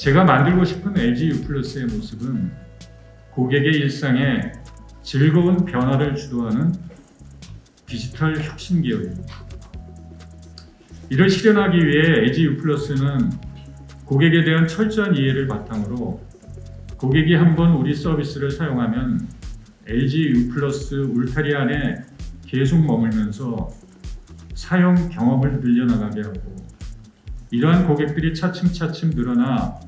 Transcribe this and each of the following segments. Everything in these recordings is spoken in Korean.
제가 만들고 싶은 LG U 플러스의 모습은 고객의 일상에 즐거운 변화를 주도하는 디지털 혁신 기업입니다. 이를 실현하기 위해 LG U 플러스는 고객에 대한 철저한 이해를 바탕으로 고객이 한번 우리 서비스를 사용하면 LG U 울타리 안에 계속 머물면서 사용 경험을 늘려나가게 하고 이러한 고객들이 차츰차츰 늘어나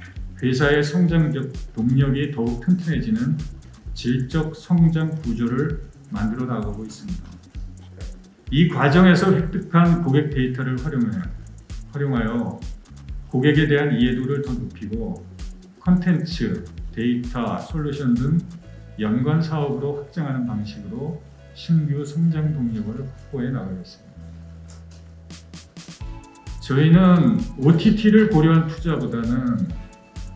회사의 성장적 동력이 더욱 튼튼해지는 질적 성장 구조를 만들어 나가고 있습니다. 이 과정에서 획득한 고객 데이터를 활용하여, 고객에 대한 이해도를 더 높이고 컨텐츠, 데이터, 솔루션 등 연관 사업으로 확장하는 방식으로 신규 성장 동력을 확보해 나가겠습니다. 저희는 OTT를 고려한 투자보다는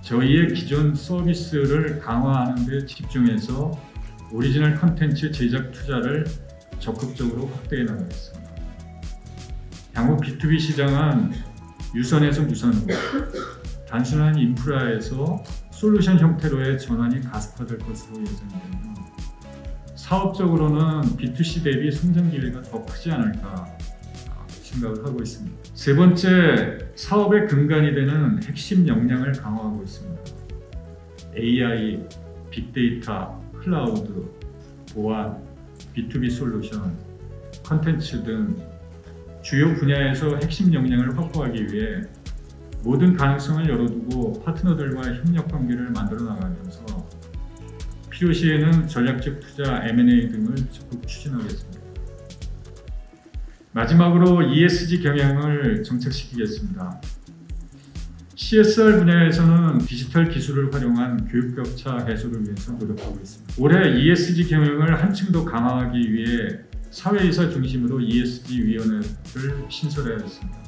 저희의 기존 서비스를 강화하는 데 집중해서 오리지널 컨텐츠 제작 투자를 적극적으로 확대해 나가겠습니다. 향후 B2B 시장은 유선에서 무선으로 단순한 인프라에서 솔루션 형태로의 전환이 가속화될 것으로 예상되며 사업적으로는 B2C 대비 성장 기회가 더 크지 않을까 생각을 하고 있습니다. 세 번째, 사업의 근간이 되는 핵심 역량을 강화하고 있습니다. AI, 빅데이터, 클라우드, 보안, B2B 솔루션, 컨텐츠 등 주요 분야에서 핵심 역량을 확보하기 위해 모든 가능성을 열어두고 파트너들과 협력 관계를 만들어 나가면서 필요시에는 전략적 투자, M&A 등을 적극 추진하겠습니다. 마지막으로 ESG 경영을 정착시키겠습니다. CSR 분야에서는 디지털 기술을 활용한 교육 격차 해소를 위해서 노력하고 있습니다. 올해 ESG 경영을 한층 더 강화하기 위해 사회이사 중심으로 ESG 위원회를 신설하였습니다.